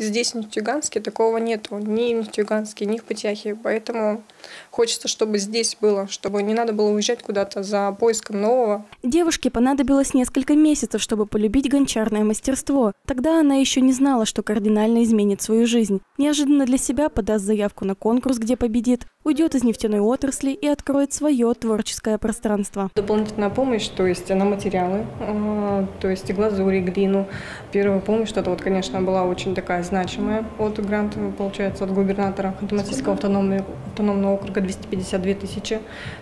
Здесь, в Нефтьюганске, такого нету. Ни в Нефтьюганске, ни в Путяхе. Поэтому хочется, чтобы здесь было, чтобы не надо было уезжать куда-то за поиском нового. Девушке понадобилось несколько месяцев, чтобы полюбить гончарное мастерство. Тогда она еще не знала, что кардинально изменит свою жизнь. Неожиданно для себя подаст заявку на конкурс, где победит, уйдет из нефтяной отрасли и откроет свое творческое пространство. Дополнительная помощь, то есть на материалы, а, то есть и глазурь, и глину. Первая помощь, это вот, конечно, была очень такая значимая от гранта, получается, от губернатора Хантамасийского автономного, автономного округа 252 тысячи.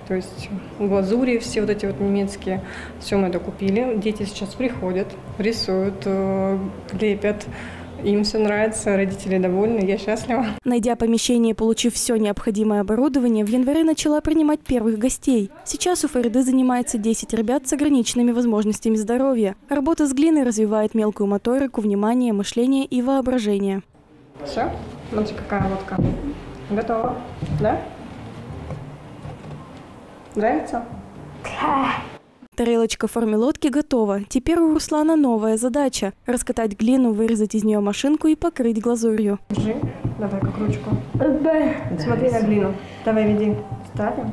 То есть глазури все вот эти вот немецкие, все мы это купили. Дети сейчас приходят, рисуют, э, лепят, им все нравится, родители довольны, я счастлива. Найдя помещение и получив все необходимое оборудование, в январе начала принимать первых гостей. Сейчас у Фариды занимается 10 ребят с ограниченными возможностями здоровья. Работа с глиной развивает мелкую моторику, внимание, мышление и воображение. Все? Смотрите, какая лодка. Готово. Да? Нравится? Тарелочка в форме лодки готова. Теперь у Руслана новая задача – раскатать глину, вырезать из нее машинку и покрыть глазурью. Держи. Давай как ручку. Смотри на глину. Давай веди. Ставим.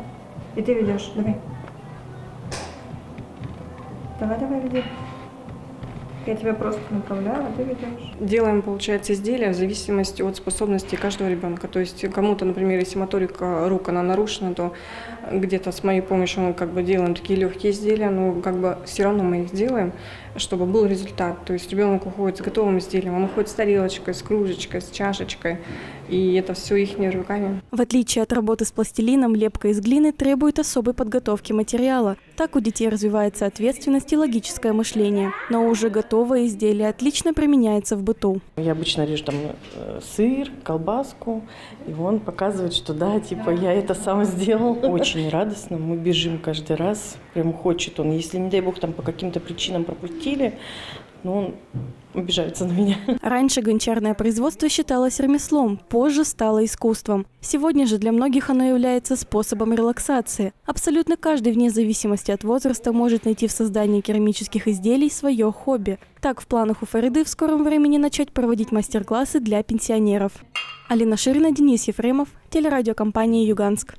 И ты ведешь. Давай. Давай, давай, веди. Я тебя просто направляю, а ты ведешь. Делаем, получается, изделия в зависимости от способностей каждого ребенка. То есть кому-то, например, если моторика рук, она нарушена, то где-то с моей помощью мы как бы делаем такие легкие изделия, но как бы все равно мы их делаем, чтобы был результат. То есть ребенок уходит с готовым изделием, он уходит с тарелочкой, с кружечкой, с чашечкой, и это все их руками. В отличие от работы с пластилином, лепка из глины требует особой подготовки материала. Так у детей развивается ответственность и логическое мышление. Но уже готовое изделие отлично применяется в быту. Я обычно режу там э, сыр, колбаску, и он показывает, что да, типа я это сам сделал. Очень радостно, мы бежим каждый раз, прям хочет он. Если, не дай бог, там по каким-то причинам пропустили, ну, он обижаются на меня. Раньше гончарное производство считалось ремеслом, позже стало искусством. Сегодня же для многих оно является способом релаксации. Абсолютно каждый, вне зависимости от возраста, может найти в создании керамических изделий свое хобби. Так, в планах у Фариды в скором времени начать проводить мастер-классы для пенсионеров. Алина Ширина, Денис Ефремов, телерадиокомпания «Юганск».